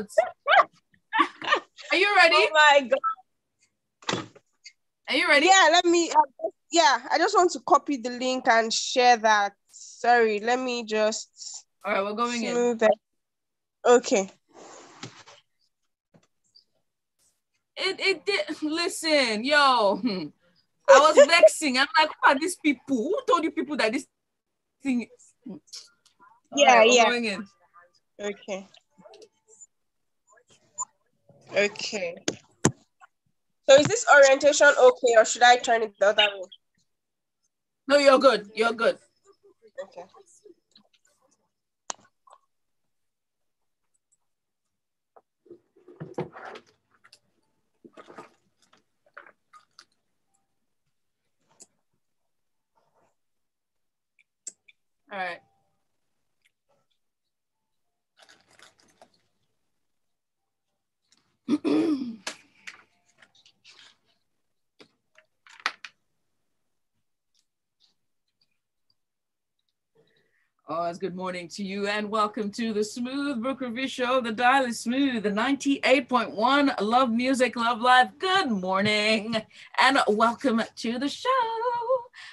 out. Are you ready? Oh my god. Are you ready? Yeah, let me. Uh, yeah, I just want to copy the link and share that. Sorry, let me just. All right, we're going in. it. Okay. It it did. Listen, yo. I was vexing. I'm like, who are these people? Who told you people that this thing? All Yeah, right, we're yeah. Going in. Okay. Okay. So is this orientation okay, or should I turn it the other way? No, you're good. You're good. Okay. All right. Oh, it's good morning to you and welcome to the Smooth Book Review Show. The dial is smooth, the 98.1 Love Music, Love Life. Good morning and welcome to the show.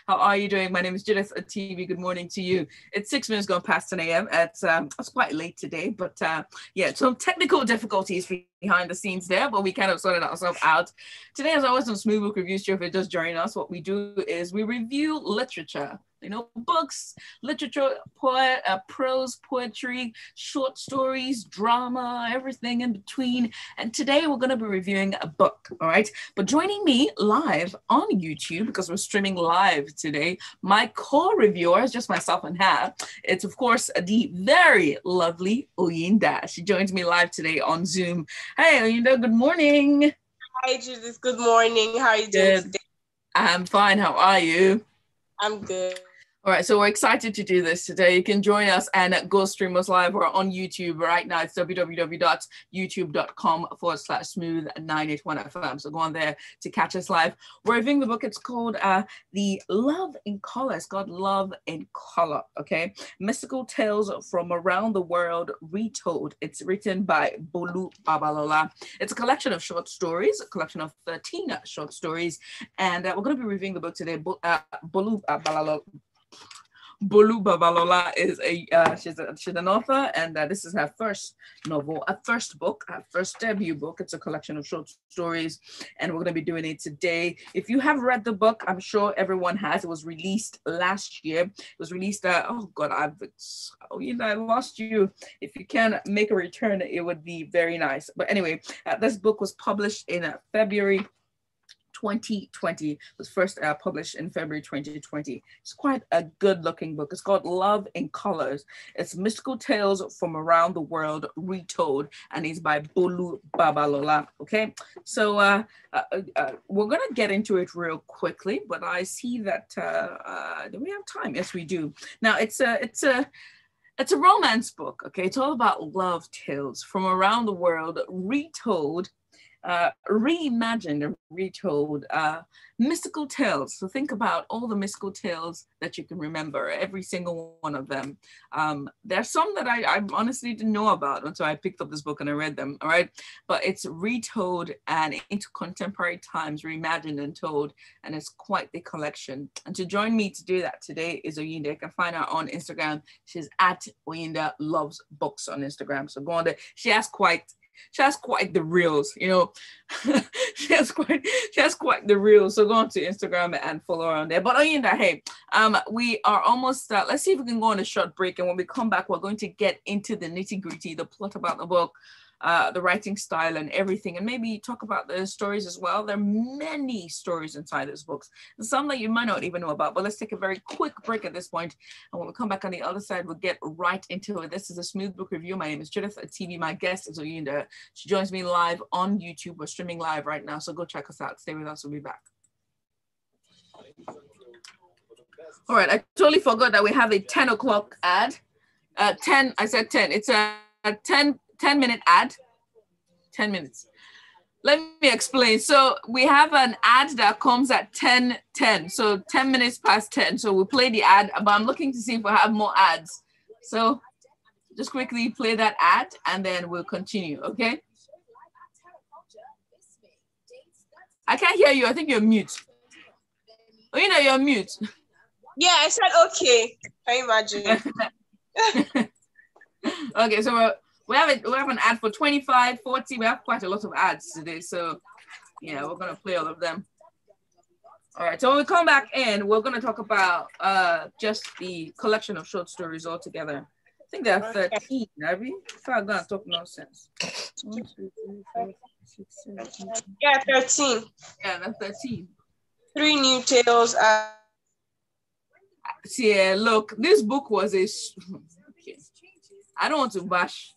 How are you doing? My name is Judith Atibi. Good morning to you. It's six minutes gone past 10 a.m. It's, um, it's quite late today, but uh, yeah, some technical difficulties behind the scenes there, but we kind of sorted ourselves out. Today, as always, on Smooth Book Review Show, if you're just joining us, what we do is we review literature you know, books, literature, poet, uh, prose, poetry, short stories, drama, everything in between. And today we're going to be reviewing a book, all right? But joining me live on YouTube, because we're streaming live today, my co-reviewer is just myself and her. It's, of course, the very lovely Oyinda. She joins me live today on Zoom. Hey, Oyinda, good morning. Hi, Judith. Good morning. How are you doing Good. today? I'm fine. How are you? I'm good. All right, so we're excited to do this today. You can join us and go stream us live. We're on YouTube right now. It's www.youtube.com forward slash smooth 981 FM. So go on there to catch us live. We're reviewing the book. It's called uh, The Love in Color. It's called Love in Color. Okay. Mystical Tales from Around the World Retold. It's written by Bolu Babalola. It's a collection of short stories, a collection of 13 short stories. And uh, we're going to be reviewing the book today. Bo- uh, Bolu Babalola. Bolu Babalola is a uh, she's a, she's an author, and uh, this is her first novel, a first book, her first debut book. It's a collection of short stories, and we're going to be doing it today. If you have read the book, I'm sure everyone has. It was released last year. It was released. Uh, oh God, I've oh you know I lost you. If you can make a return, it would be very nice. But anyway, uh, this book was published in uh, February 2020 it was first uh, published in February 2020. It's quite a good looking book. It's called Love in Colors. It's mystical tales from around the world retold, and it's by Bolu Babalola. Okay, so uh, uh, uh, we're gonna get into it real quickly, but I see that uh, uh, do we have time? Yes, we do. Now it's a it's a it's a romance book. Okay, it's all about love tales from around the world retold uh, reimagined and retold uh, mystical tales. So think about all the mystical tales that you can remember, every single one of them. Um, there's some that I, I honestly didn't know about until I picked up this book and I read them, all right? But it's retold and into contemporary times, reimagined and told, and it's quite the collection. And to join me to do that today is Oyinda. You can find her on Instagram. She's at Oyinda Loves Books on Instagram. So go on there. She has quite she has quite the reels, you know. she has quite she has quite the reels. So go on to Instagram and follow her on there. But Oyinda, hey, um, we are almost uh, let's see if we can go on a short break. And when we come back, we're going to get into the nitty-gritty, the plot about the book, uh, the writing style and everything, and maybe talk about the stories as well. There are many stories inside this book, some that you might not even know about. But let's take a very quick break at this point, and when we come back on the other side, we'll get right into it. This is a smooth book review. My name is Judith Atibi. My guest is Oyinda. She joins me live on YouTube. We're streaming live right now, so go check us out. Stay with us. We'll be back. All right, I totally forgot that we have a 10 o'clock ad. Uh, 10, I said 10. It's a, a 10 10 minute ad 10 minutes let me explain so we have an ad that comes at 10 10 so 10 minutes past 10 so we play the ad but i'm looking to see if we have more ads so just quickly play that ad and then we'll continue, okay? I can't hear you. I think you're mute. Oh, you know, you're mute. Yeah, I said okay. i imagine? okay, so we have a, we have an ad for 25, 40. We have quite a lot of ads today. So yeah, we're gonna play all of them. All right, so when we come back in, we're gonna talk about uh just the collection of short stories altogether. I think there are 13, have we? I'm gonna talk nonsense. One, two, three, four, six, seven, yeah, 13. Yeah, that's 13. Three new tales. Uh... Yeah, look, this book was a. Okay. I don't want to bash.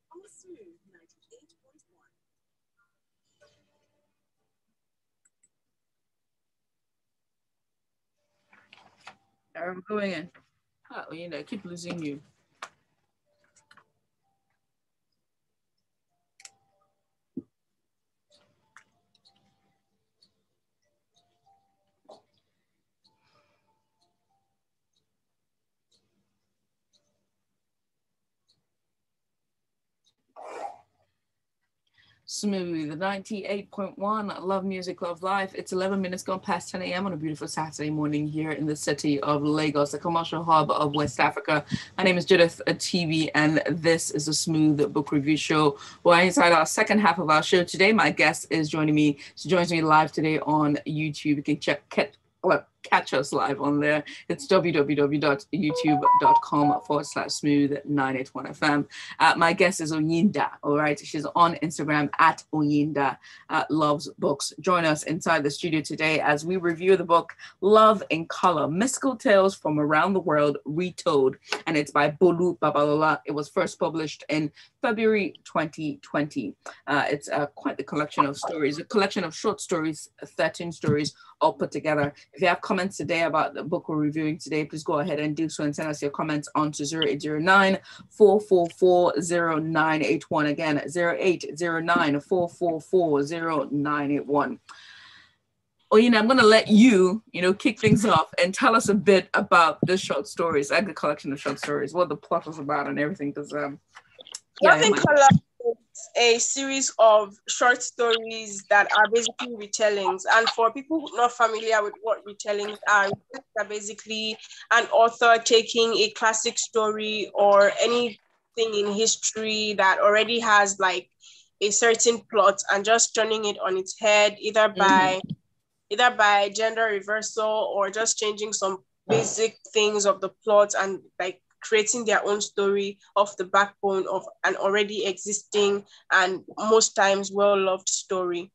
on the Smooth 98.1. I'm going in. Oh, you know, I keep losing you. Smooth 98.1. Love music, love life. It's 11 minutes gone past 10 a.m. on a beautiful Saturday morning here in the city of Lagos, the commercial hub of West Africa. My name is Judith uh, Atibi, and this is a Smooth Book Review Show. We're inside our second half of our show today. My guest is joining me. She joins me live today on YouTube. You can check well, catch us live on there. It's www.youtube.com forward slash smooth 981 FM. Uh, my guest is Oyinda, all right? She's on Instagram at Oyinda uh, Loves Books. Join us inside the studio today as we review the book Love in Color Mystical Tales from Around the World Retold. And it's by Bolu Babalola. It was first published in February 2020. Uh, it's uh, quite the collection of stories, a collection of short stories, 13 stories all put together. If you have comments today about the book we're reviewing today, please go ahead and do so and send us your comments on to 0809 444 0981. Again, 0809 444 0981. Oh, you know, I'm going to let you, you know, kick things off and tell us a bit about the short stories, like the collection of short stories, what the plot was about and everything. Because, um, yeah, Love Color a series of short stories that are basically retellings. And for people not familiar with what retellings are, are basically an author taking a classic story or anything in history that already has like a certain plot and just turning it on its head, either by mm-hmm. either by gender reversal or just changing some basic things of the plot and like creating their own story off the backbone of an already existing and most times well loved story.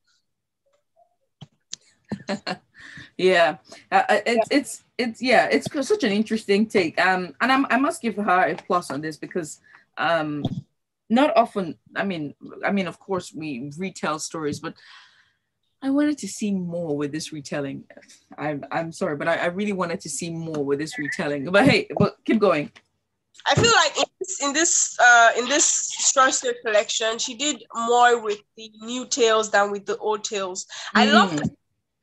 yeah, uh, uh, it's it's it's yeah, it's such an interesting take. Um, and I'm, I must give her a plus on this because um, not often. I mean, I mean, of course, we retell stories, but I wanted to see more with this retelling. I'm I'm sorry, but I, I really wanted to see more with this retelling. But hey, but keep going. I feel like in this in this, uh, in this short story collection, she did more with the new tales than with the old tales. Mm. I love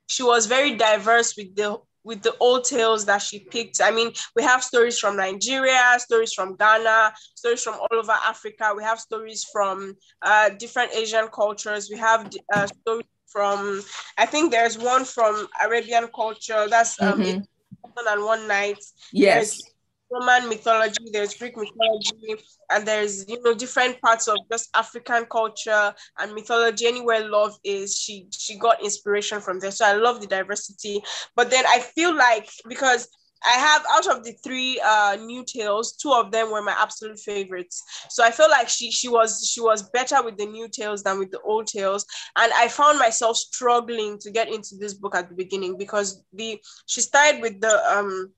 she was very diverse with the with the old tales that she picked. I mean, we have stories from Nigeria, stories from Ghana, stories from all over Africa. We have stories from uh, different Asian cultures. We have uh, stories from, I think there's one from Arabian culture. That's um, mm-hmm. and One Night. Yes. There's Roman mythology, there's Greek mythology, and there's you know different parts of just African culture and mythology. Anywhere love is, she she got inspiration from there. So I love the diversity. But then I feel like because I have out of the three uh, new tales, two of them were my absolute favorites. So I feel like she she was she was better with the new tales than with the old tales, and I found myself struggling to get into this book at the beginning because the she started with the um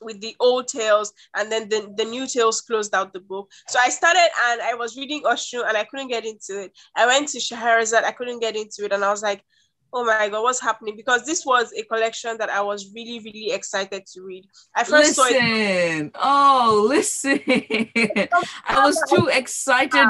with the old tales and then the, the new tales closed out the book. So i started and i was reading Oshun and i couldn't get into it. I went to Scheherazade i couldn't get into it and i was like oh my god what's happening? Because this was a collection that i was really really excited to read. I first listen. saw it oh listen. I was too excited.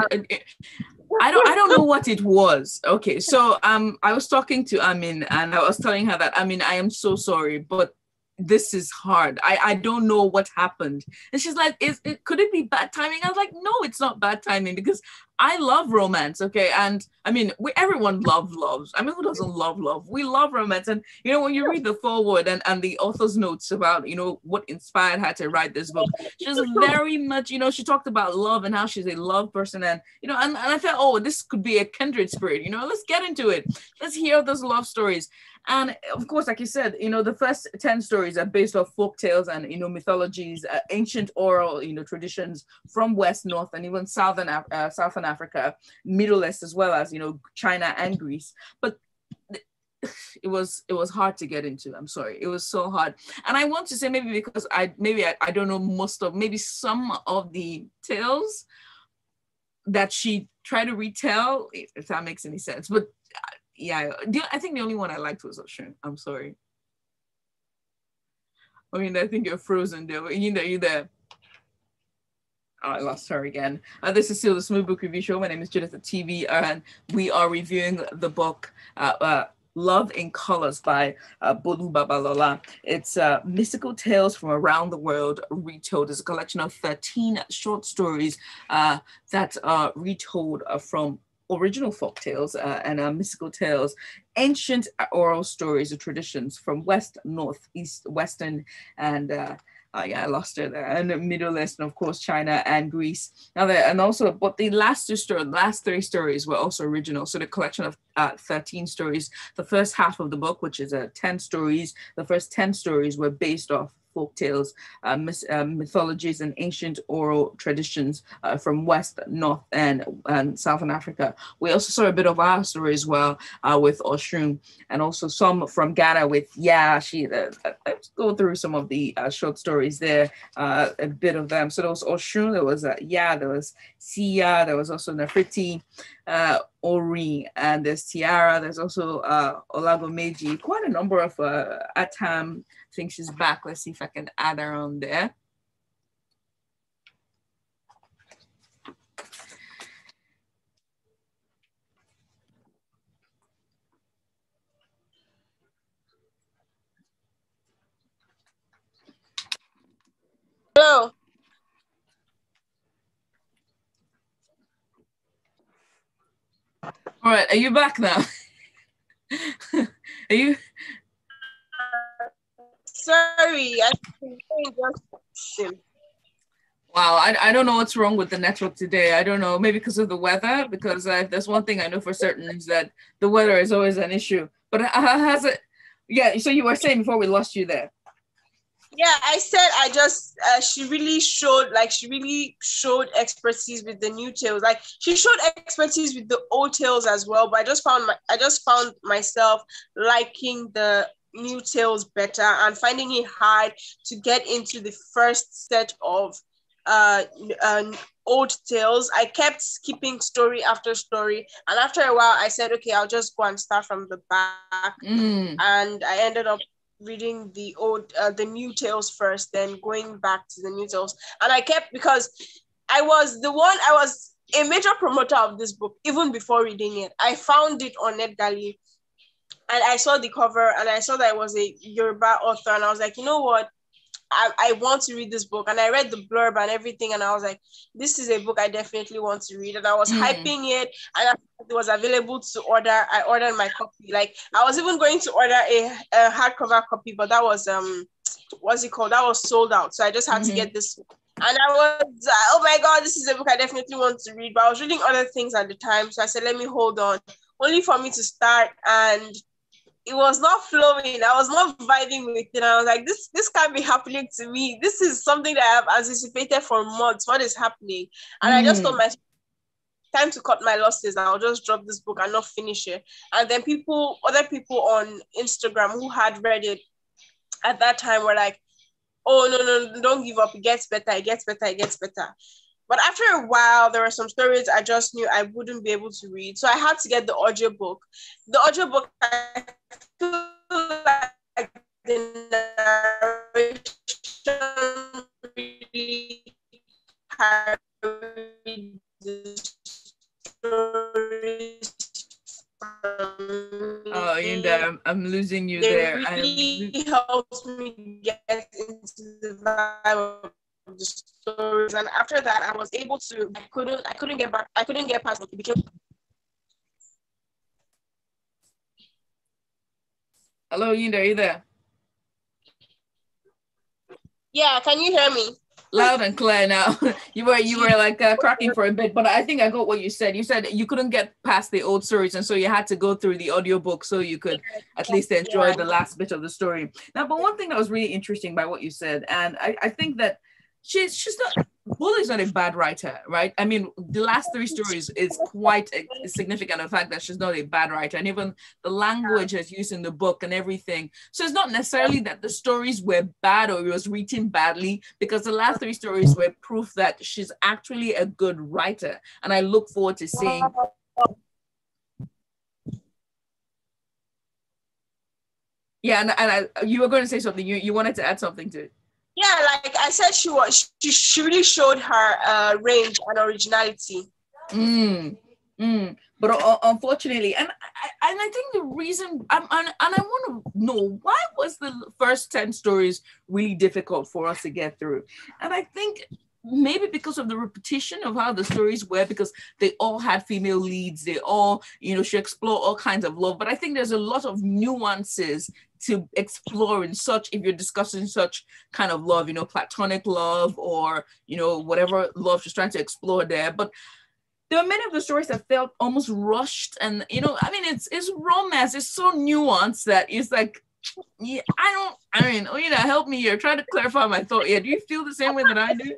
I don't I don't know what it was. Okay, so um I was talking to Amin and I was telling her that I mean I am so sorry, but this is hard. I, I don't know what happened. And she's like, is it could it be bad timing? I was like, no, it's not bad timing because I love romance. Okay. And I mean, we everyone loves loves. I mean, who doesn't love love? We love romance. And you know, when you read the foreword and, and the author's notes about, you know, what inspired her to write this book, she's very much, you know, she talked about love and how she's a love person. And, you know, and, and I thought, oh, this could be a kindred spirit, you know, let's get into it. Let's hear those love stories. And of course, like you said, you know, the first 10 stories are based off folk tales and, you know, mythologies, uh, ancient oral, you know, traditions from West, North, and even Southern, uh, Southern Africa, Middle East, as well as, you know, China and Greece. But it was it was hard to get into i'm sorry it was so hard and i want to say maybe because i maybe I, I don't know most of maybe some of the tales that she tried to retell if that makes any sense but uh, yeah, I think the only one I liked was Oshun. I'm sorry. I mean, I think you're frozen there. You know, you're there. I lost her again. Uh, this is still the Smooth Book Review Show. My name is Judith Atibi, and we are reviewing the book uh, uh, Love in Colors by uh, Bolu Babalola. It's uh, mystical tales from around the world retold. It's a collection of 13 short stories uh, that are retold uh, from original folk tales uh, and uh, mystical tales, ancient oral stories or traditions from West, North, East, Western, and uh, uh, yeah, I lost it and the Middle East, and of course China and Greece. Now there, and also, but the last two stories, last three stories were also original. So the collection of uh, 13 stories, the first half of the book, which is uh, 10 stories, the first 10 stories were based off folk tales, uh, uh, mythologies, and ancient oral traditions uh, from West, North, and, and Southern Africa. We also saw a bit of our story as well uh, with Oshun, and also some from Ghana with Yeah. She uh, let's go through some of the uh, short stories there, a bit of them. So there was Oshun, there was Yeah, there was Sia, there was also Nefertiti uh, Ori, and there's Tiara. There's also uh, Alagomeji. Quite a number of uh, Attem. I think she's back. Let's see if I can add her on there. Hello. All right, are you back now? are you? Sorry, I just Wow, I, I don't know what's wrong with the network today. I don't know, maybe because of the weather. Because uh, there's one thing I know for certain is that the weather is always an issue. But has it? Yeah. So you were saying before we lost you there yeah i said i just uh, she really showed like she really showed expertise with the new tales like she showed expertise with the old tales as well but i just found my i just found myself liking the new tales better and finding it hard to get into the first set of uh, uh, old tales. I kept skipping story after story, and after a while, I said, "Okay, I'll just go and start from the back." Mm. And I ended up reading the old uh, the new tales first then going back to the new tales and i kept because i was the one i was a major promoter of this book even before reading it i found it on NetGalley and i saw the cover and i saw that it was a yoruba author and i was like you know what I, I want to read this book and I read the blurb and everything and I was like, this is a book I definitely want to read. And I was mm. hyping it and it was available to order. I ordered my copy. Like I was even going to order a, a hardcover copy, but that was um what's it called? That was sold out. So I just had mm-hmm. to get this. And I was, uh, oh my God, this is a book I definitely want to read. But I was reading other things at the time. So I said, let me hold on. Only for me to start and it was not flowing. I was not vibing with it. I was like, this this can't be happening to me. This is something that I have anticipated for months. What is happening? And mm. I just told hmm. myself, time to cut my losses. I'll just drop this book and not finish it. And then people, other people on Instagram who had read it at that time were like, oh no no don't give up it gets better it gets better it gets better but after a while there were some stories i just knew i wouldn't be able to read so i had to get the audiobook the audiobook i feel like the narration really carried the stories Oh, and um, I'm losing you they there. really I'm... helps me get into the vibe of the stories. And after that, I was able to. I couldn't. I couldn't get back. I couldn't get past it became. Hello, Yinda, are you there? Yeah, can you hear me? loud and clear now. you were you were like uh, cracking for a bit, but I think I got what you said. You said you couldn't get past the old stories, and so you had to go through the audiobook so you could at least enjoy the last bit of the story. Now, but one thing that was really interesting by what you said, and I, I think that she's she's not Bolu's not a bad writer, right? I mean, the last three stories is quite a, a significant the fact that she's not a bad writer, and even the language that's used in the book and everything. So it's not necessarily that the stories were bad or it was written badly, because the last three stories were proof that she's actually a good writer, and I look forward to seeing. Yeah, and, and I, you were going to say something. You you wanted to add something to it yeah, like I said, she was she, she really showed her uh, range and originality. Mm, mm. But uh, unfortunately, and I, and I think the reason, and, and, and I want to know why was the first ten stories really difficult for us to get through, and I think maybe because of the repetition of how the stories were because they all had female leads they all you know she explored all kinds of love. But i think there's a lot of nuances to explore in such if you're discussing such kind of love you know platonic love or you know whatever love she's trying to explore there. But there are many of the stories that felt almost rushed and you know i mean it's it's romance. It's so nuanced that it's like yeah i don't i mean oh you know help me here. Try to clarify my thought. Yeah do you feel the same way that i do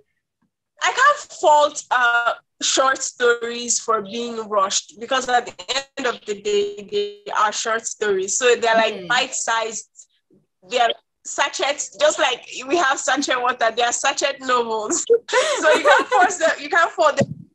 i can't fault uh short stories for being rushed because at the end of the day they are short stories so they're like mm. bite-sized they're sachets just like we have sachet water they are sachet novels so you can't force them you can't force them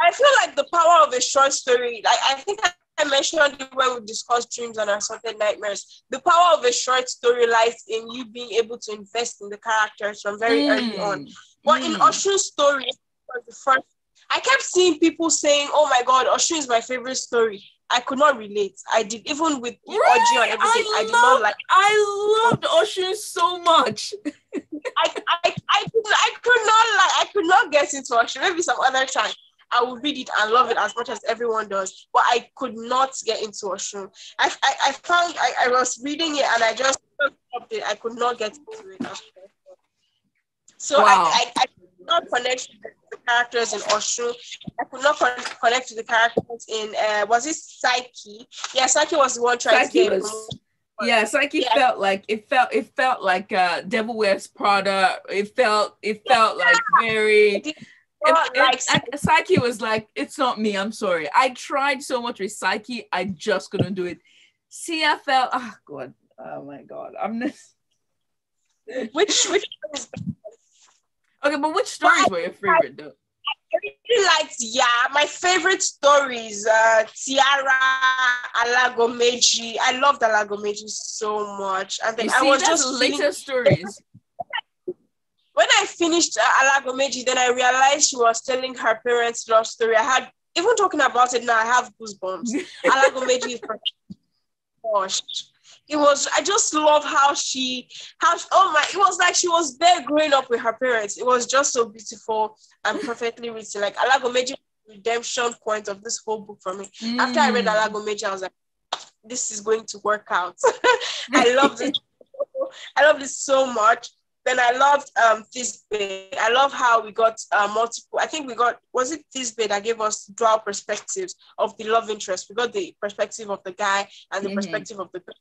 i feel like the power of a short story like i think I mentioned it when we discussed dreams and assorted nightmares. The power of a short story lies in you being able to invest in the characters from very mm. early on. But mm. in Oshun's story, was the first I kept seeing people saying, "Oh my God, Oshun is my favorite story." I could not relate. I did even with the right? audio and everything. I, I did not like. I loved Oshun so much. I, I, I, could, I could not like. I could not get into Oshun. Maybe some other time. I will read it and love it as much as everyone does, but I could not get into Oshun. I, I, I found I, I was reading it and I just stopped it. I could not get into it. So wow. I, I, I could not connect to the characters in Oshun. I could not con- connect to the characters in uh, was it Psyche? Yeah, Psyche was the one trying Psyche to get was, yeah, Psyche yeah. felt like it felt it felt like uh Devil Wears Prada. It felt it felt yeah. like very it, it, I, Psyche was like, it's not me. I'm sorry. I tried so much with Psyche, I just couldn't do it. See, I felt, oh God, oh my God, I'm this. Which which Okay, but which stories were your favorite though? I really liked, yeah, my favorite stories, uh, Tiara, Alagomeji. I loved Alagomeji so much. And then you I was just later stories. When I finished uh, Alagomeji, then I realized she was telling her parents' love story. I had, even talking about it now, I have goosebumps. Alagomeji is gosh it was i just love how she how oh my it was like she was there growing up with her parents it was just so beautiful and perfectly written like alagomeji redemption point of this whole book for me mm. after i read mm. alagomeji i was like this is going to work out i love this i love this so much then I loved um Thisbe. I love how we got uh, multiple. I think we got was it this Thisbe that gave us dual perspectives of the love interest. We got the perspective of the guy and the mm-hmm. perspective of the girl.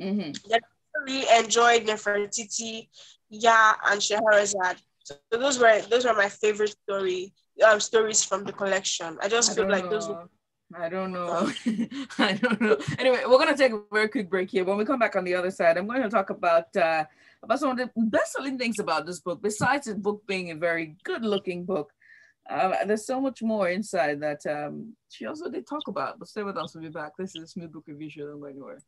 Mm-hmm. I really enjoyed Nefertiti, Yaa, and Scheherazade. So those were those were my favorite story um, stories from the collection. I just I feel like know. those were I don't know. I don't know. Anyway, we're gonna take a very quick break here. When we come back on the other side, I'm going to talk about uh, about some of the best-selling things about this book. Besides the book being a very good-looking book, uh, there's so much more inside that um, she also did talk about. But stay with us. We'll be back. This is a smooth book review show. Don't go anywhere.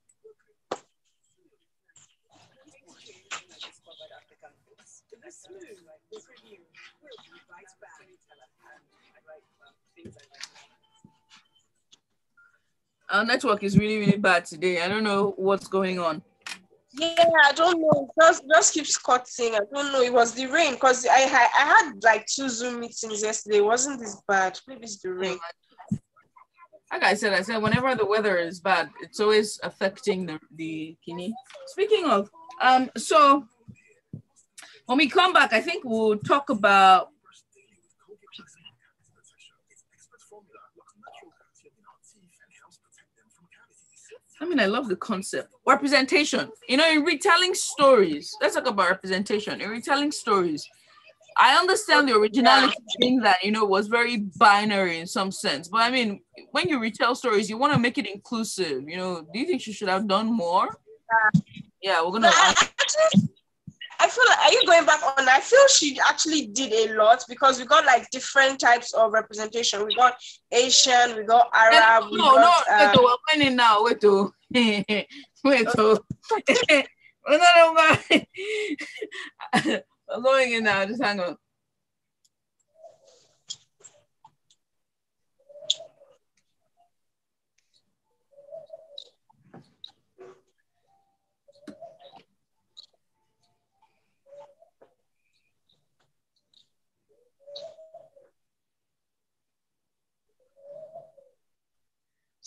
Our network is really, really bad today. I don't know what's going on. Yeah, I don't know. Just just keeps cutting. I don't know. It was the rain because I had I had like two Zoom meetings yesterday. It wasn't this bad. Maybe it's the rain. Like I said, I said whenever the weather is bad, it's always affecting the the kidney. Speaking of, um, so when we come back, I think we'll talk about I mean, I love the concept. Representation. You know, in retelling stories, let's talk about representation. In retelling stories, I understand the originality thing that, you know, was very binary in some sense. But I mean, when you retell stories, you want to make it inclusive. You know, do you think she should have done more? Yeah, we're going to. I feel like are you going back on? I feel she actually did a lot because we got like different types of representation. We got Asian, we got Arab. And, no, got, no, uh, wait, we're winning now. Wait, to wait, to we're not I'm going in now. Just hang on.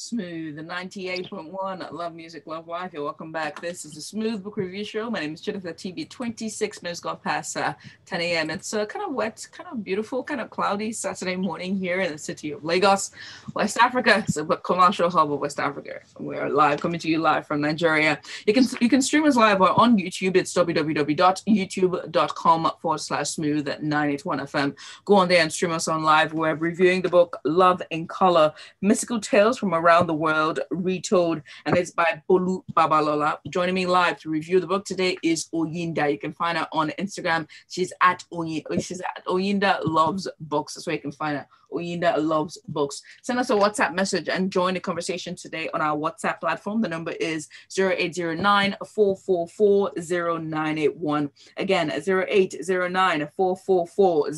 Smooth, the 98.1 Love Music, Love Life. You're welcome back. This is the Smooth Book Review Show. My name is Jennifer Atibi. 26 minutes gone past uh, 10 a.m. It's uh, kind of wet, kind of beautiful, kind of cloudy Saturday morning here in the city of Lagos, West Africa. It's a commercial hub of West Africa. We are live, coming to you live from Nigeria. You can you can stream us live on YouTube. It's www.youtube.com forward slash smooth 981 FM. Go on there and stream us on live. We're reviewing the book Love in Color, Mystical Tales from Around Around the World Retold, and it's by Bolu Babalola. Joining me live to review the book today is Oyinda. You can find her on Instagram. She's at Oyinda. She's at Oyinda Loves Books. That's where you can find her. Oyinda loves books. Send us a WhatsApp message and join the conversation today on our WhatsApp platform. The number is 0809 444 0981. Again, 0809 444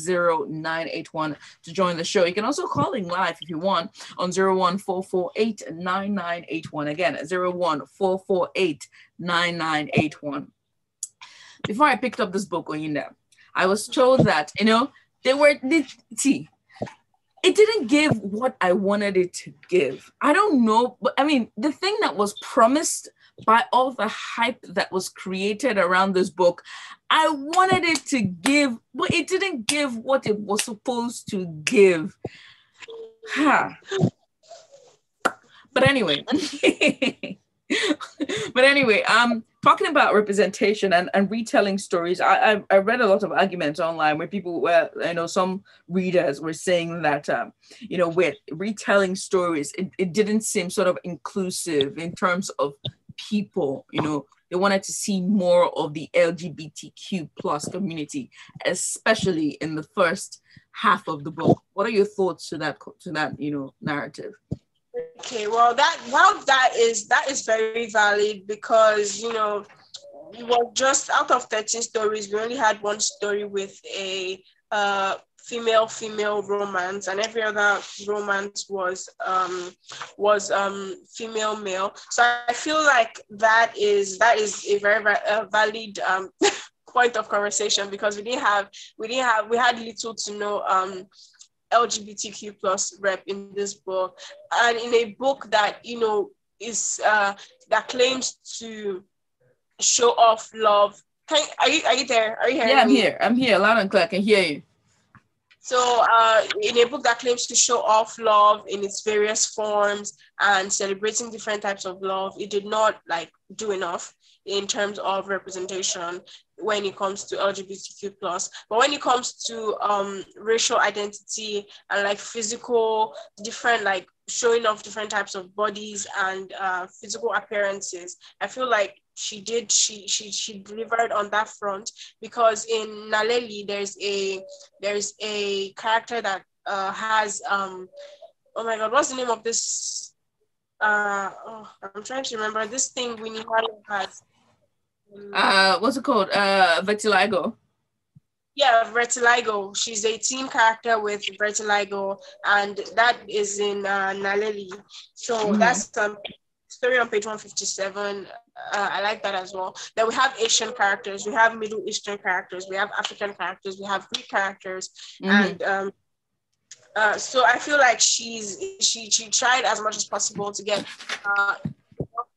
0981 to join the show. You can also call in live if you want on 01448 9981. Again, 01448 9981. Before I picked up this book, Oyinda, I was told that, you know, they were, see, it didn't give what I wanted it to give. I don't know, but I mean, the thing that was promised by all the hype that was created around this book, I wanted it to give, but it didn't give what it was supposed to give. Huh. But anyway, but anyway, um, talking about representation and, and retelling stories, I, I, I read a lot of arguments online where people were, you know, some readers were saying that, um, you know, with retelling stories, it, it didn't seem sort of inclusive in terms of people, you know, they wanted to see more of the LGBTQ plus community, especially in the first half of the book. What are your thoughts to that to that you know narrative? Okay, well that well that is that is very valid because you know we were just out of 13 stories, we only had one story with a uh, female female romance and every other romance was um was um female male. So i feel like that is that is a very, uh, valid um point of conversation because we didn't have we didn't have we had little to no um LGBTQ plus rep in this book, and in a book that you know is uh, that claims to show off love. Can, are you are you there? Are you hearing Yeah, I'm me? here. I'm here, loud and clear. I can hear you. So, uh, in a book that claims to show off love in its various forms and celebrating different types of love, it did not like do enough in terms of representation when it comes to LGBTQ plus. But when it comes to um, racial identity and like physical, different like showing off different types of bodies and uh, physical appearances, I feel like she did she she she delivered on that front because in Naleli there's a there's a character that uh, has um oh my god what's the name of this uh oh, I'm trying to remember this thing Winnie Harlow has uh, what's it called? Uh, vitiligo. Yeah, vitiligo. She's a teen character with vitiligo, and that is in uh, Naleli. So mm-hmm. that's the story on page 157. Uh, I like that as well. Then we have Asian characters, we have Middle Eastern characters, we have African characters, we have Greek characters, mm-hmm. and um, uh, so I feel like she's she she tried as much as possible to get uh,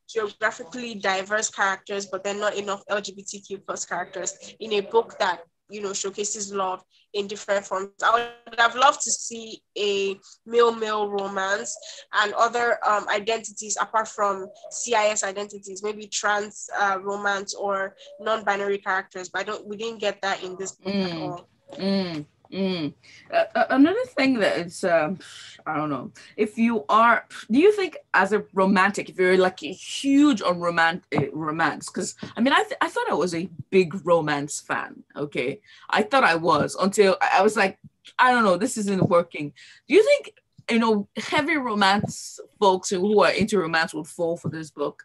geographically diverse characters, but then not enough LGBTQ plus characters in a book that you know showcases love in different forms. I would have loved to see a male-male romance and other um, identities apart from CIS identities, maybe trans uh, romance or non-binary characters. But I don't. We didn't get that in this book mm. at all. Mm. Mm. Uh, another thing that is, um, I don't know, if you are, do you think as a romantic, if you're like huge on romantic uh, romance, because I mean, I, th- I thought I was a big romance fan. Okay, I thought I was until I was like, I don't know, this isn't working. Do you think you know heavy romance folks who are into romance would fall for this book?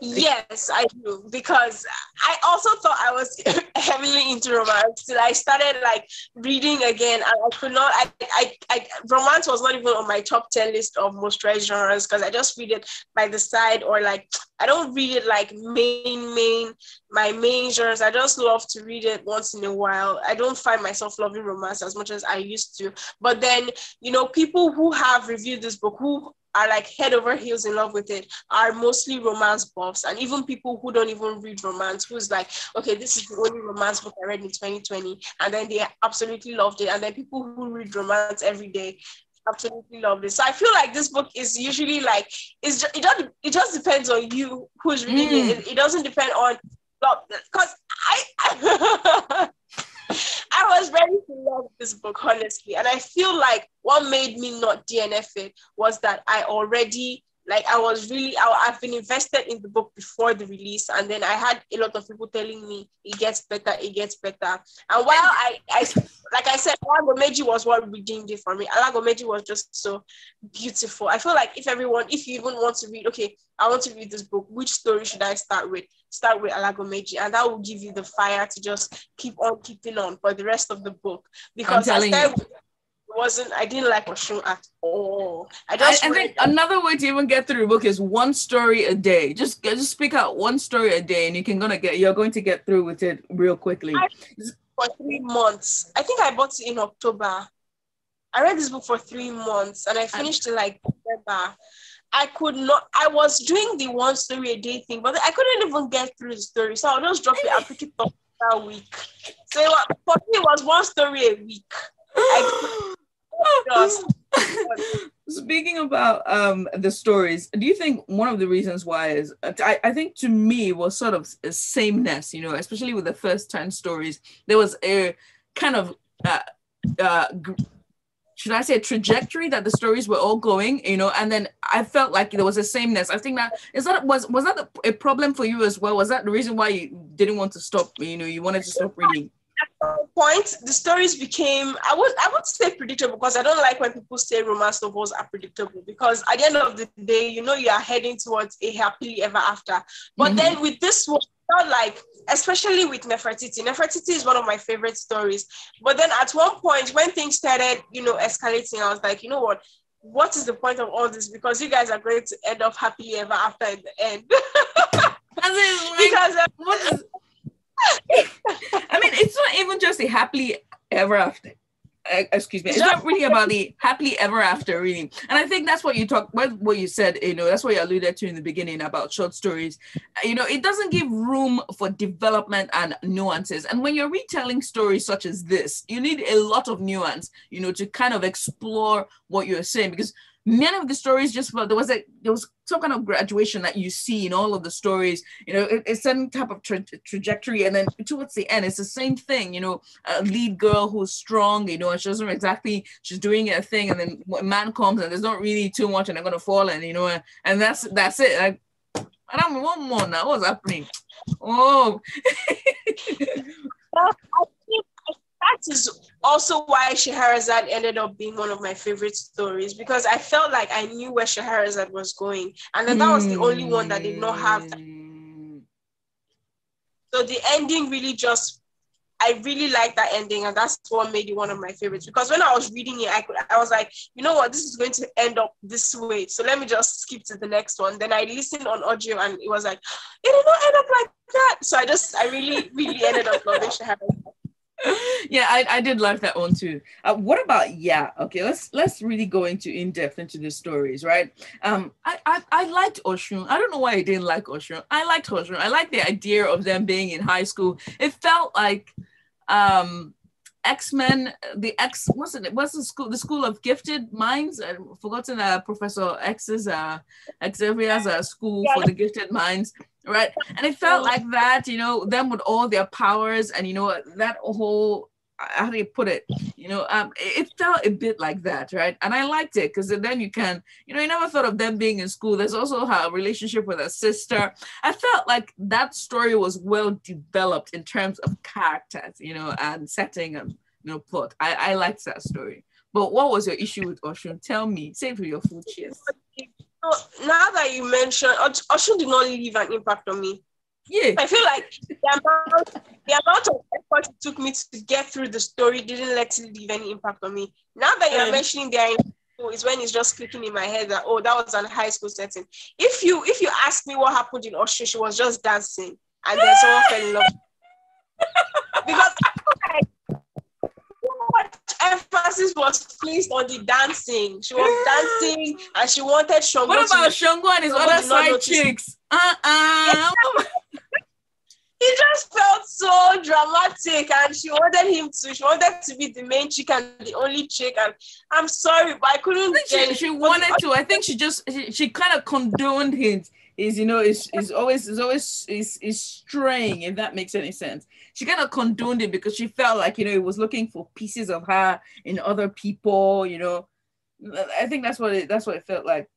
Yes, I do because I also thought I was heavily into romance I started like reading again, and I could not. I, I, I romance was not even on my top ten list of most read genres because I just read it by the side or like I don't read it like main main my main genres. I just love to read it once in a while. I don't find myself loving romance as much as I used to. But then you know, people who have reviewed this book who are like head over heels in love with it are mostly romance buffs and even people who don't even read romance who's like okay this is the only romance book i read in 2020 and then they absolutely loved it and then people who read romance every day absolutely loved it so i feel like this book is usually like it's just, it, doesn't, it just depends on you who's reading mm. it. it it doesn't depend on because i I was ready to love this book, honestly. And I feel like what made me not DNF it was that I already like I was really I, have been invested in the book before the release, and then I had a lot of people telling me it gets better, it gets better. And while I, I like I said, Alagomeji was what redeemed it for me. Alagomeji was just so beautiful. I feel like if everyone, if you even want to read, okay, I want to read this book, which story should I start with? Start with Alagomeji, and that will give you the fire to just keep on keeping on for the rest of the book. Because I started, wasn't I didn't like Oshun at all. I just I, I think another way to even get through the book is one story a day. Just just speak out one story a day, and you can gonna get you're going to get through with it real quickly. I, for three months, I think I bought it in October. I read this book for three months, and I finished I, it like December. I could not. I was doing the one story a day thing, but I couldn't even get through the story. So I'll just drop it and pick it up that week. So for me, it was one story a week. I, Speaking about um, the stories, do you think one of the reasons why is I, I think to me was sort of a sameness, you know, especially with the first 10 stories, there was a kind of uh, uh, should I say a trajectory that the stories were all going, you know, and then I felt like there was a sameness. I think that is that was was that a problem for you as well? Was that the reason why you didn't want to stop? You know, you wanted to stop reading point the stories became i would i would say predictable because i don't like when people say romance novels are predictable because at the end of the day you know you are heading towards a happily ever after but mm-hmm. then with this one not like especially with Nefertiti. Nefertiti is one of my favorite stories. But then at one point when things started, you know, escalating, I was like, you know what? What is the point of all this? Because you guys are going to end up happily ever after in the end. because uh, what is I mean, it's not even just a happily ever after. uh, excuse me, it's not really about the happily ever after, really. And I think that's what you talk, what, what you said, you know, that's what you alluded to in the beginning about short stories. Uh, you know, it doesn't give room for development and nuances. And when you're retelling stories such as this, you need a lot of nuance, you know, to kind of explore what you're saying because many of the stories just well there was a there was some kind of graduation that you see in all of the stories you know it, it's some type of tra- trajectory and then towards the end it's the same thing you know a lead girl who's strong you know and she doesn't exactly she's doing a thing and then a man comes and there's not really too much and they're gonna fall and you know and, and that's that's it. Like and I'm one more now what's happening? Oh. Well, I that is also why Scheherazade ended up being one of my favorite stories because I felt like I knew where Scheherazade was going, and then that was the only one that did not have that. So the ending really just, I really like that ending, and that's what made it one of my favorites. Because when I was reading it, I could, I was like, you know what, this is going to end up this way. So let me just skip to the next one. Then I listened on audio, and it was like, it did not end up like that. So I just, I really, really ended up loving Scheherazade yeah, I, I did like that one too. Uh, what about yeah? Okay, let's let's really go into in depth into the stories, right? Um, I, I I liked Oshun. I don't know why I didn't like Oshun. I liked Oshun. I like the idea of them being in high school. It felt like um X-Men, the X, what's it? What's the school? The School of Gifted Minds. I've forgotten uh, Professor X's, uh, Xavier's uh, school for the gifted minds right? And it felt like that, you know, them with all their powers and you know that whole how do you put it? You know, um, it felt a bit like that, right? And I liked it because then you can, you know, you never thought of them being in school. There's also her relationship with her sister. I felt like that story was well developed in terms of characters, you know, and setting and you know plot. I I liked that story. But what was your issue with Oshun? Tell me. Say it with your full now that you mentioned, Oshun did not leave an impact on me. Yeah. I feel like the amount, the amount of effort it took me to get through the story didn't let it leave any impact on me. Now that you're um, mentioning there is when it's just clicking in my head that oh that was a high school setting. If you if you ask me what happened in Oshun, she was just dancing and then someone fell in love. because emphasis was placed on the dancing. She was dancing and she wanted Shango. What about Shango and his other side chicks? Uh-uh. He just felt so dramatic and she wanted him to, she wanted to be the main chick and the only chick. And I'm sorry, but I couldn't. I she, she wanted to. I think she just, she, she kind of condoned him. is you know is is always is always is is straying if that makes any sense she kind of condoned it because she felt like you know it was looking for pieces of her in other people you know i think that's what it that's what it felt like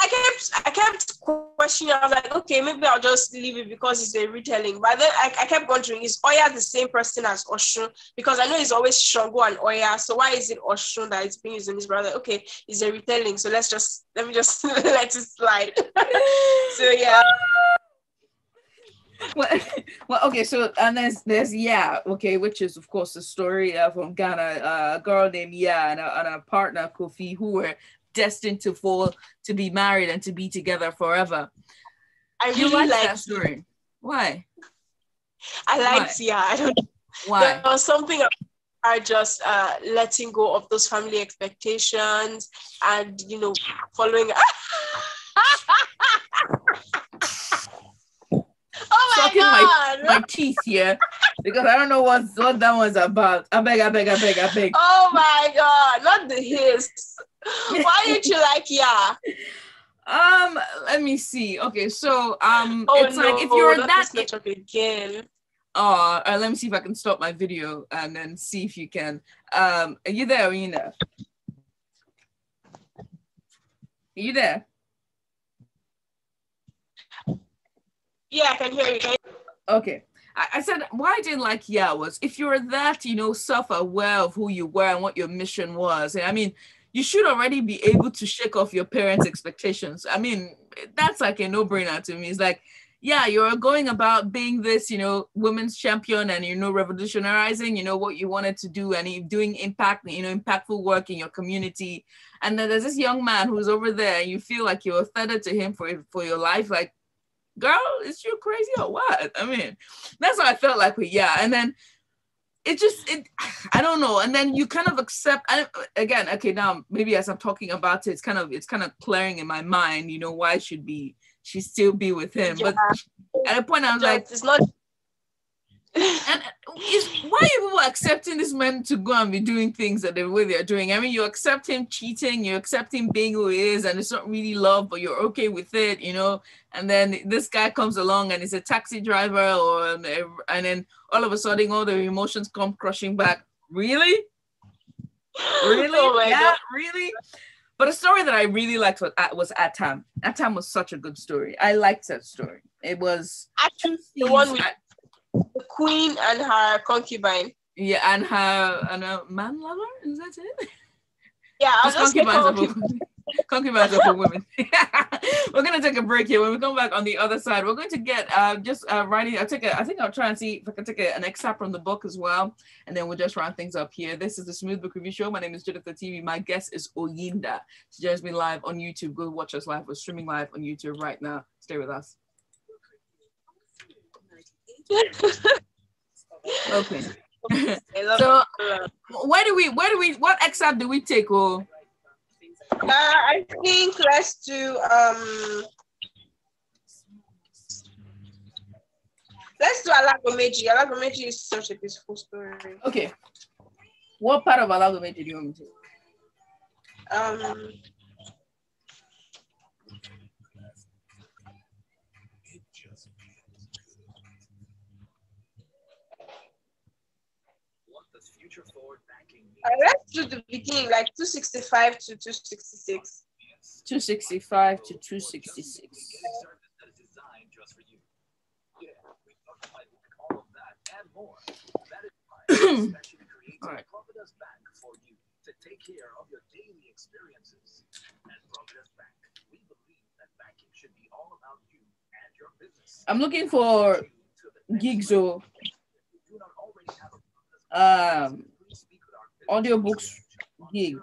I kept I kept questioning. I was like, okay, maybe I'll just leave it because it's a retelling. But then I, I kept wondering, is Oya the same person as Oshun? Because I know it's always Shango and Oya. So why is it Oshun that is being used in this brother? Okay, it's a retelling. So let's just let me just let it slide. so yeah. Well, well, okay. So and there's there's Yaa, okay, which is of course the story uh, from Ghana, uh, a girl named Yaa and a, and a partner Kofi who were destined to fall, to be married and to be together forever. I really like, like that story. Why? I liked, yeah. I don't Know. Why? There was something I just uh, letting go of those family expectations and you know following. oh my Sucking god! My, my teeth here because I don't know what what that one's about. I beg, I beg, I beg, I beg. Oh my god! Not the hiss. Why did you like Yaa? Um, let me see. Okay, so um, oh, it's no, like if you're that again. Oh, uh, let me see if I can stop my video and then see if you can. Um, are you there, Are you there? Yeah, I can hear you. Okay. I, said why I didn't like Yaa was if you're that, you know, self-aware of who you were and what your mission was. And I mean, you should already be able to shake off your parents' expectations. I mean, that's like a no-brainer to me. It's like, yeah, you're going about being this, you know, women's champion and you know, revolutionizing, you know, what you wanted to do and you're doing impact, you know, impactful work in your community. And then there's this young man who's over there, and you feel like you're a tethered to him for for your life. Like, girl, is you crazy or what? I mean, that's what I felt like with Yaa. And then it just it i don't know and then you kind of accept I, again okay now maybe as i'm talking about it it's kind of it's kind of clearing in my mind you know why should be she still be with him yeah. but at a point i was like it's not and uh, is, why are people accepting this man to go and be doing things that the way they're doing? I mean, you accept him cheating, you accept him being who he is, and it's not really love, but you're okay with it, you know. And then this guy comes along and he's a taxi driver, or and then all of a sudden all the emotions come crushing back. Really? Really? Oh yeah, God. really? But a story that I really liked was, uh, was Attem. Attem was such a good story. I liked that story. It was actually the one with the queen and her concubine. Yeah, and her and a man lover. Is that it? Yeah, I was just concubines, concubines are for women. we're gonna take a break here. When we come back on the other side, we're going to get uh, just uh, writing. I'll take a. I think I'll try and see if I can take a, an excerpt from the book as well, and then we'll just round things up here. This is the Smooth Book Review Show. My name is Judith Atibi. My guest is Oyinda. She joins me live on YouTube. Go watch us live. We're streaming live on YouTube right now. Stay with us okay. so where do we where do we what excerpt do we take oh? Uh, i think let's do um let's do alagomeji. Alagomeji is such a beautiful story. Okay. What part of alagomeji do you want me to um Uh, let's do the beginning, like 265 to 266. 265 to 266. All right. to take care of your daily experiences. At Providence Bank, we believe that banking should be all about you and your business. I'm looking for gigs or um audiobooks gig.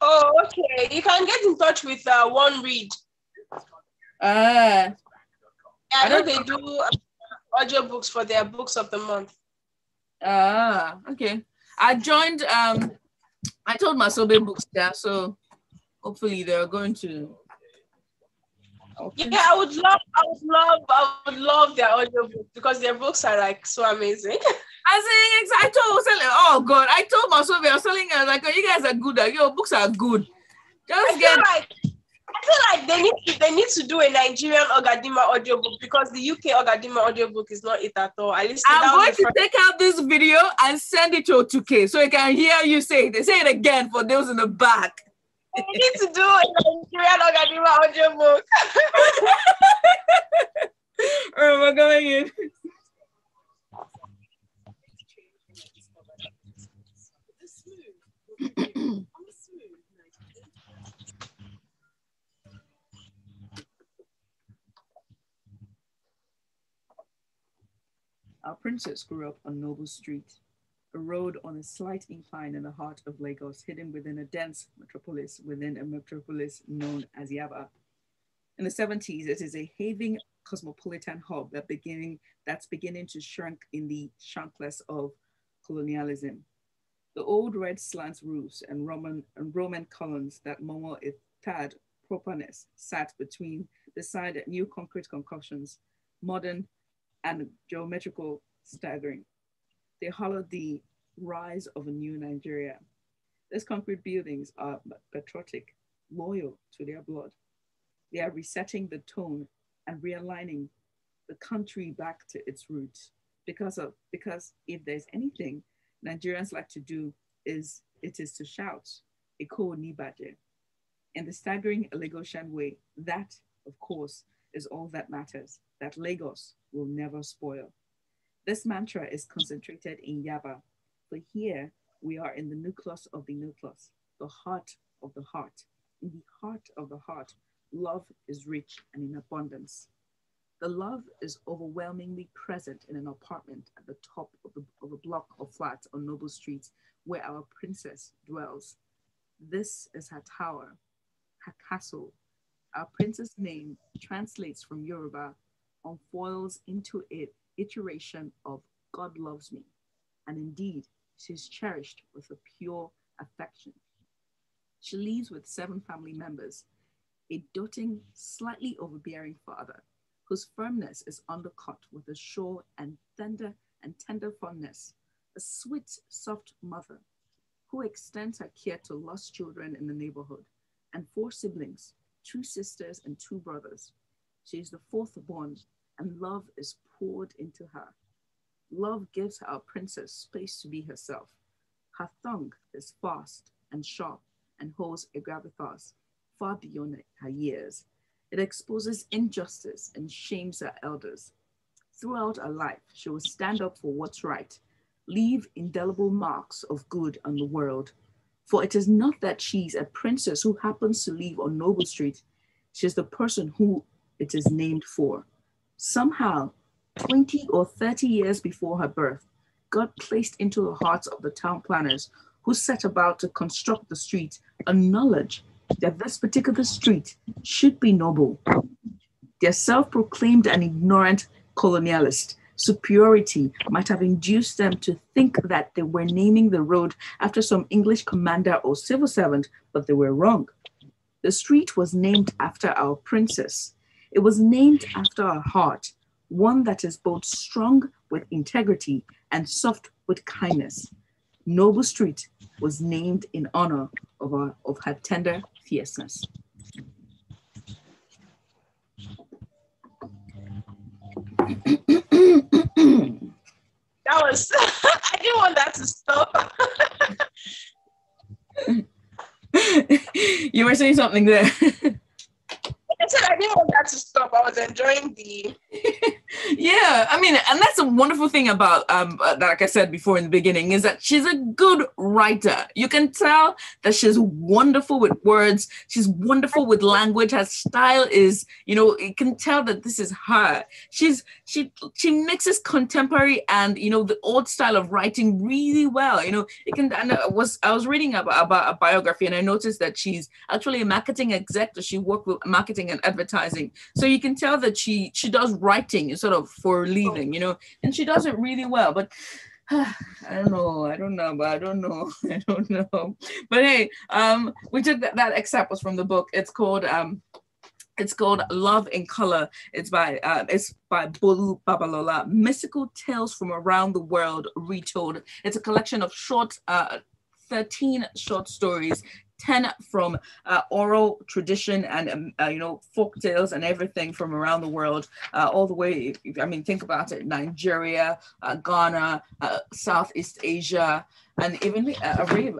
Oh, okay. You can get in touch with uh, One Read. Uh, I know they do uh, audiobooks for their books of the month. Ah, okay. I joined. Um, I told Masobe books there, so hopefully they're going to. Okay. Yeah, I would love, I would love, I would love their audiobooks because their books are like so amazing. I saying, I told selling, oh God, I told myself I was selling her like, oh, you guys are good, uh, your books are good. Just I get like I feel like they need to they need to do a Nigerian Ogadinma audiobook because the UK Ogadinma audiobook is not it at all. At least I'm going to take out this video and send it to Otuke so I can hear you say it. They say it again for those in the back. We need to do a Nigerian Ogadinma audiobook. All right, we're going in. Our princess grew up on Noble Street, a road on a slight incline in the heart of Lagos, hidden within a dense metropolis within a metropolis known as Yaba. In the 70s, it is a having cosmopolitan hub that beginning, that's beginning to shrink in the shankless of colonialism. The old red slant roofs and Roman, and Roman columns that Momo a tad properness sat between beside new concrete concoctions, modern and geometrical staggering. They hollowed the rise of a new Nigeria. These concrete buildings are patriotic, loyal to their blood. They are resetting the tone and realigning the country back to its roots. Because of because if there's anything Nigerians like to do is it is to shout, Eko Nibaje. In the staggering Lagosian way, that, of course, is all that matters, that Lagos will never spoil. This mantra is concentrated in Yaba, for here we are in the nucleus of the nucleus, the heart of the heart. In the heart of the heart, love is rich and in abundance. The love is overwhelmingly present in an apartment at the top of, the, of a block of flats on Noble Street where our princess dwells. This is her tower, her castle. Our princess name translates from Yoruba, unfoils into an iteration of God loves me, and indeed she is cherished with a pure affection. She lives with seven family members, a doting, slightly overbearing father, whose firmness is undercut with a sure and tender and tender fondness, a sweet, soft mother who extends her care to lost children in the neighborhood, and four siblings, two sisters and two brothers. She is the fourth born, and love is poured into her. Love gives our princess space to be herself. Her tongue is fast and sharp and holds a gravitas far beyond her years. It exposes injustice and shames her elders. Throughout her life, she will stand up for what's right, leave indelible marks of good on the world. For it is not that she's a princess who happens to live on Noble Street, she's the person who it is named for. Somehow, 20 or 30 years before her birth, God placed into the hearts of the town planners who set about to construct the street a knowledge that this particular street should be noble. Their self proclaimed and ignorant colonialist superiority might have induced them to think that they were naming the road after some English commander or civil servant, but they were wrong. The street was named after our princess. It was named after our heart, one that is both strong with integrity and soft with kindness. Noble Street was named in honor of, our, of her tender fierceness. that was, I didn't want that to stop. you were saying something there. I said I didn't want that to stop. I was enjoying the. yeah, I mean, and that's a wonderful thing about um, uh, like I said before in the beginning, is that she's a good writer. You can tell that she's wonderful with words. She's wonderful with language. Her style is, you know, you can tell that this is her. She's she she mixes contemporary and you know the old style of writing really well. You know, it can. And I was I was reading about about a biography and I noticed that she's actually a marketing executive. She worked with marketing and advertising. So you can tell that she she does writing sort of for living, you know, and she does it really well. But I don't know. I don't know, but I don't know. I don't know. But hey, um, we took that, that excerpt was from the book. It's called um it's called Love in Color. It's by uh, it's by Bolu Babalola. Mystical Tales from Around the World Retold. It's a collection of short uh, 13 short stories 10 from uh, oral tradition and um, uh, you know folk tales and everything from around the world uh, all the way i mean think about it. Nigeria uh, ghana uh, southeast asia and even uh, Arabian,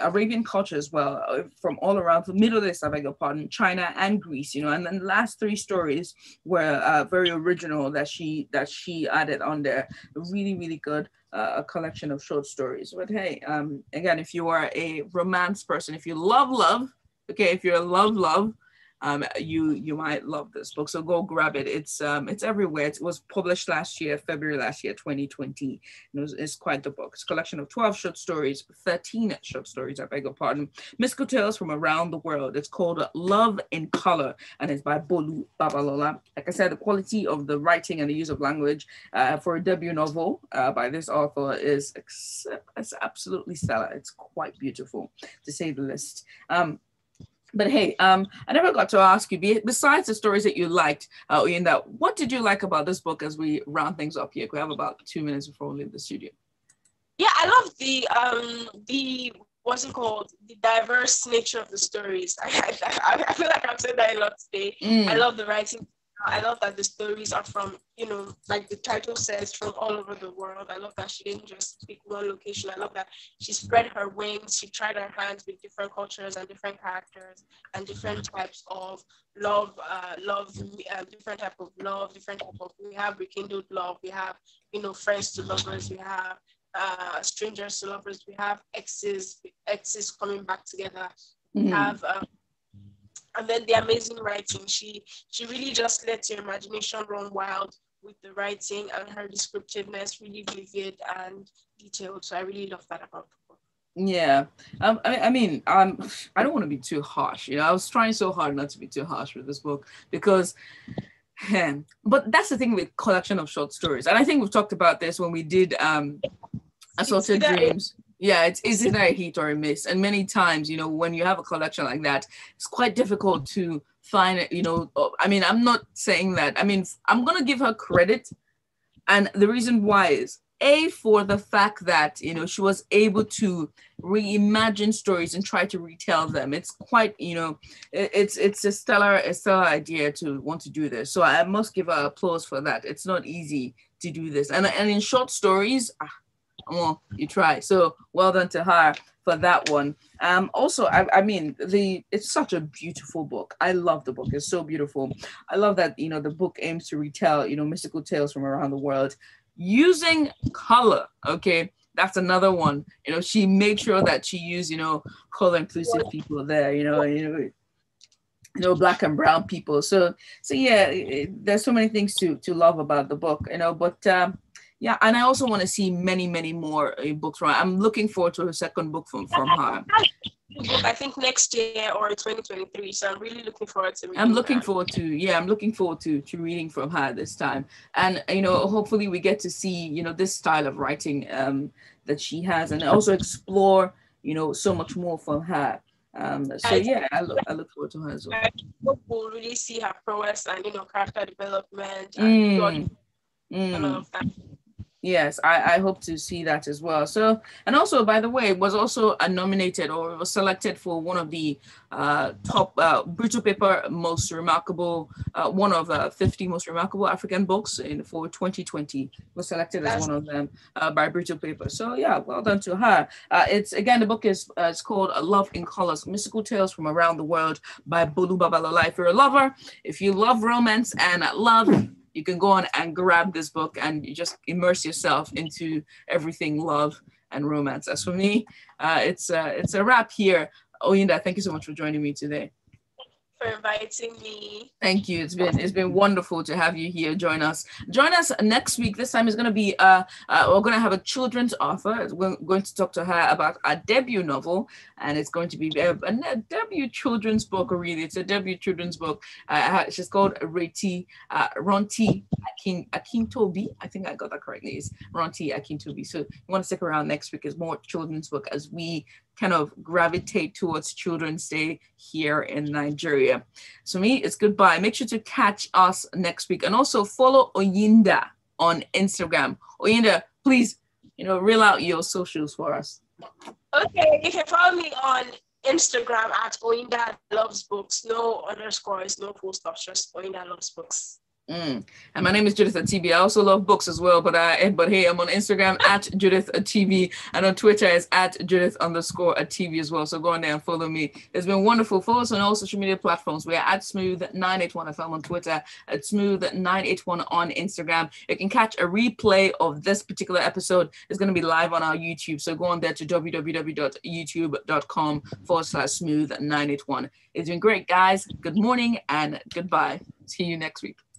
Arabian culture as well, from all around the Middle East, I beg your pardon, China and Greece, you know. And then the last three stories were very original that she that she added on there. Really, really good uh, a collection of short stories. But hey, um, again, if you are a romance person, if you love love, okay, if you're a love love, um, you you might love this book. So go grab it. It's um, it's everywhere. It was published last year, February last year, 2020. It was, it's quite the book. It's a collection of 12 short stories, 13 short stories, I beg your pardon. Mystical Tales from Around the World. It's called Love in Color and it's by Bolu Babalola. Like I said, the quality of the writing and the use of language uh, for a debut novel uh, by this author is it's absolutely stellar. It's quite beautiful, to say the least. Um, but hey, um, I never got to ask you, besides the stories that you liked, uh, in that, what did you like about this book as we round things up here? We have about two minutes before we leave the studio. Yeah, I love the um the what's it called the diverse nature of the stories. I I, I feel like I've said that a lot today. Mm. I love the writing I love that the stories are from, you know, like the title says, from all over the world. I love that she didn't just pick one location. I love that she spread her wings. She tried her hands with different cultures and different characters and different types of love, uh, love, uh, different type of love, different type of. We have rekindled love. We have, you know, friends to lovers. We have uh, strangers to lovers. We have exes, exes coming back together. We mm-hmm. have. Um, and then the amazing writing. She she really just lets your imagination run wild with the writing and her descriptiveness really vivid and detailed. So I really love that about the book. Yeah, um, I, I mean, um, I don't want to be too harsh. You know, I was trying so hard not to be too harsh with this book because but that's the thing with collection of short stories and i think we've talked about this when we did um Assorted Dreams. Yeah, it's is it a hit or a miss? And many times, you know, when you have a collection like that, it's quite difficult to find it. You know, oh, I mean, I'm not saying that. I mean, I'm gonna give her credit, and the reason why is a for the fact that you know she was able to reimagine stories and try to retell them it's quite you know it's it's a stellar a stellar idea to want to do this so i must give her applause for that it's not easy to do this and and in short stories ah, well, you try. So well done to her for that one. Um, also, I, I mean, the it's such a beautiful book. I love the book. It's so beautiful. I love that you know the book aims to retell you know mystical tales from around the world using color. Okay, that's another one. You know, she made sure that she used you know color inclusive people there. You know, you know you know black and brown people so so yeah it, there's so many things to to love about the book you know but um yeah, and I also want to see many, many more uh, books from. I'm looking forward to a second book from from her. I think next year or 2023. So I'm really looking forward to. I'm looking that. forward to yeah. I'm looking forward to to reading from her this time, and you know, hopefully we get to see you know this style of writing um that she has, and also explore you know so much more from her. Um, so yeah, I look, I look forward to her as well. We'll really see her prowess and you know character development and mm. Mm. Yes, I, I hope to see that as well. So, and also, by the way, was also uh, nominated or was selected for one of the uh, top uh, Brittle Paper most remarkable, uh, one of the 50 most remarkable African books in for 2020. Was selected as one of them uh, by Brittle Paper. So yeah, well done to her. Uh, it's again the book is uh, it's called Love in Colors: Mystical Tales from Around the World by Bolu Babalola. If you're a lover, if you love romance and love you can go on and grab this book and you just immerse yourself into everything love and romance. As for me, uh, it's uh, it's a wrap here. Oyinda, thank you so much for joining me today for inviting me. Thank you. It's been it's been wonderful to have you here. Join us. Join us next week. This time is going to be uh, uh we're going to have a children's author. We're going to talk to her about a debut novel, and it's going to be a, a debut children's book. Really, it's a debut children's book. Uh, she's called Reti uh, Ronti Akin Akintobi. I think I got that correctly. It's Ronti Akintobi. So you want to stick around next week. Is more children's book as we kind of gravitate towards Children's Day here in Nigeria. So me, it's goodbye. Make sure to catch us next week and also follow Oyinda on Instagram. Oyinda, please, you know, reel out your socials for us. Okay, you can follow me on Instagram at Oyinda Loves Books. No underscores, no full stops, just Oyinda Loves Books. Mm. And my name is Judith Atibi. I also love books as well, but I but hey, I'm on Instagram at Judith Atibi and on Twitter is at Judith underscore Atibi as well. So go on there and follow me. It's been wonderful. Follow us on all social media platforms. We are at Smooth981FM on Twitter, at Smooth981 on Instagram. You can catch a replay of this particular episode. It's going to be live on our YouTube. So go on there to www.youtube.com forward slash smooth981. It's been great, guys. Good morning and goodbye. See you next week.